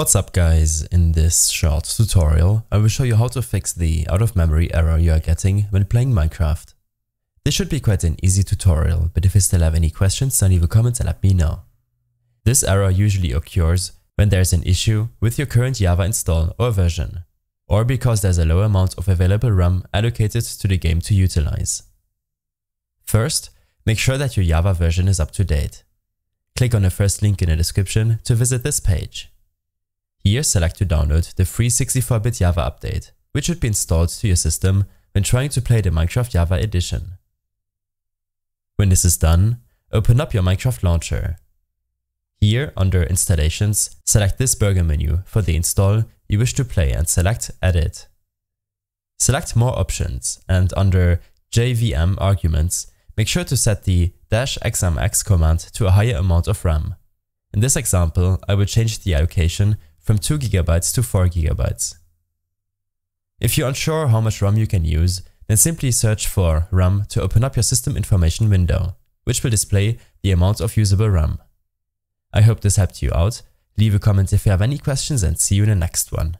What's up guys, in this short tutorial I will show you how to fix the out of memory error you are getting when playing Minecraft. This should be quite an easy tutorial, but if you still have any questions then leave a comment and let me know. This error usually occurs when there is an issue with your current Java install or version, or because there's a low amount of available RAM allocated to the game to utilize. First, make sure that your Java version is up to date. Click on the first link in the description to visit this page. Here select to download the free 64-bit Java update, which should be installed to your system when trying to play the Minecraft Java edition. When this is done, open up your Minecraft launcher. Here, under Installations, select this burger menu for the install you wish to play and select Edit. Select More options and under JVM Arguments, make sure to set the "-xmx command to a higher amount of RAM. In this example, I will change the allocation from 2GB to 4GB. If you're unsure how much RAM you can use, then simply search for RAM to open up your system information window, which will display the amount of usable RAM. I hope this helped you out. Leave a comment if you have any questions and see you in the next one.